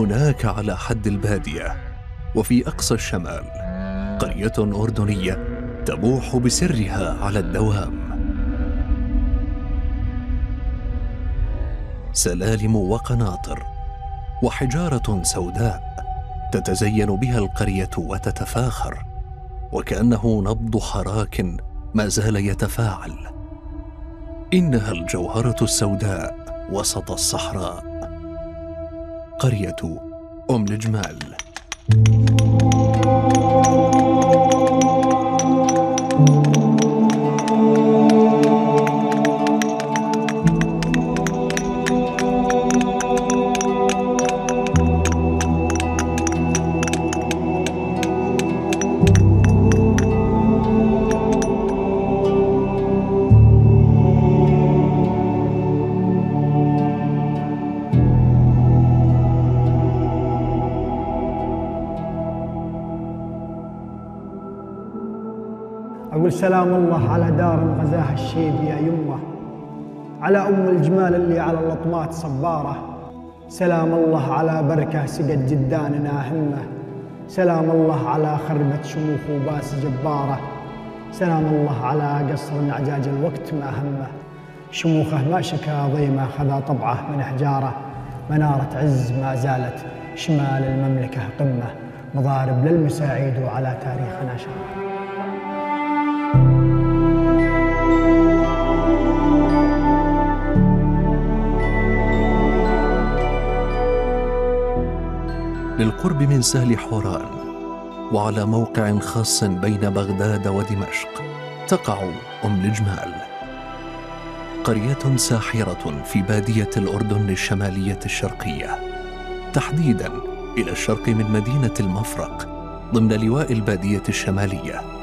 هناك على حد البادية وفي أقصى الشمال قرية أردنية تبوح بسرها على الدوام. سلالم وقناطر وحجارة سوداء تتزين بها القرية وتتفاخر وكأنه نبض حراك ما زال يتفاعل. إنها الجوهرة السوداء وسط الصحراء. قرية أم الجمال أقول سلام الله على دار غزاها الشيب يا يمه على أم الجمال اللي على اللطمات صبارة. سلام الله على بركة سقت جداننا همة سلام الله على خربة شموخ وباس جبارة. سلام الله على قصر عجاج الوقت ما همه. شموخه ما شكا ضيمة خذا طبعه من أحجاره. منارة عز ما زالت شمال المملكة قمة. مضارب للمساعيد وعلى تاريخنا شارة للقرب من سهل حوران وعلى موقع خاص بين بغداد ودمشق تقع أم الجمال قرية ساحرة في بادية الأردن الشمالية الشرقية. تحديدا إلى الشرق من مدينة المفرق ضمن لواء البادية الشمالية.